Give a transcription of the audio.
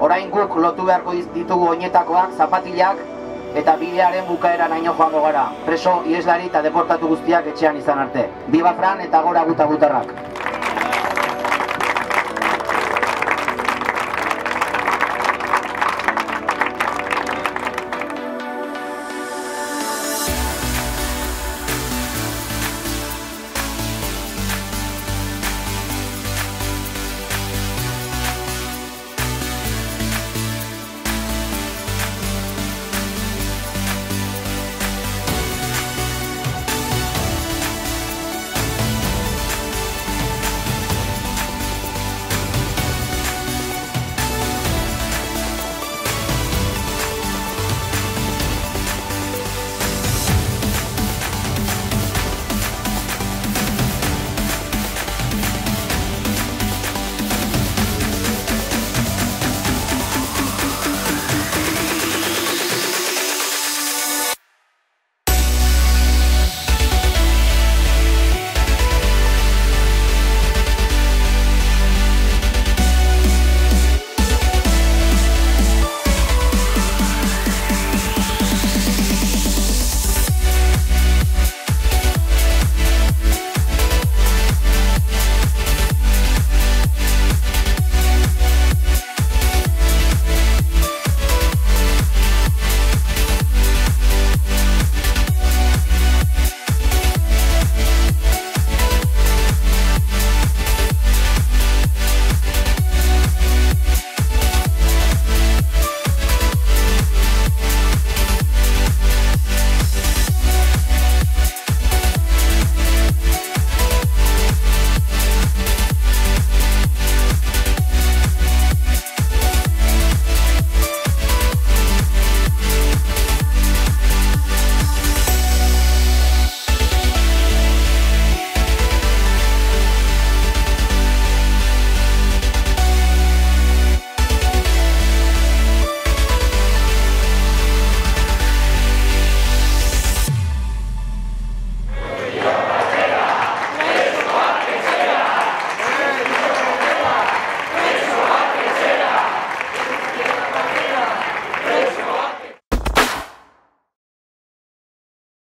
Orain guk lotu beharko ditugu oinetakoak, zapatilak, eta bidearen bukaera naino joango gara. Preso, ieslari eta deportatu guztiak etxean izan arte. Biba Fran eta gora guta gutarrak.